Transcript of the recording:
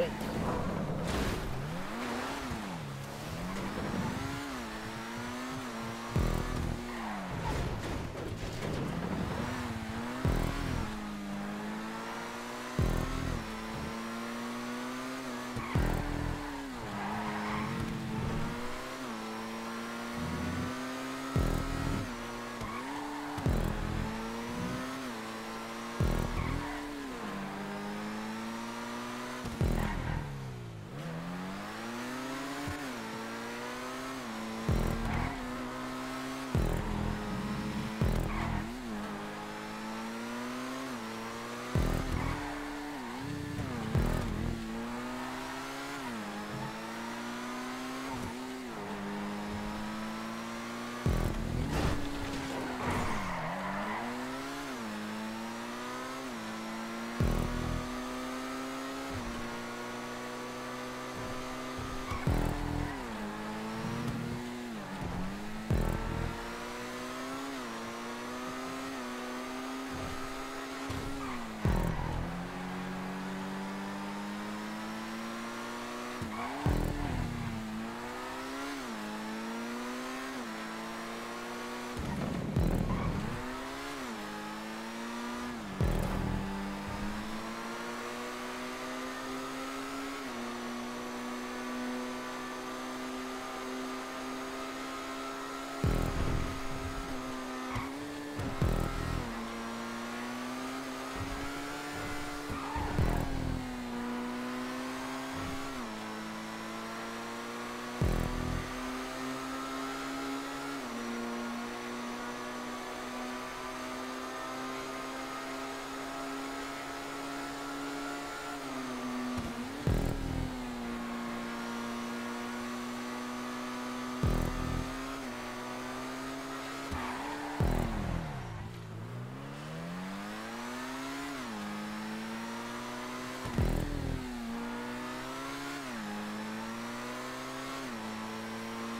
Whoa.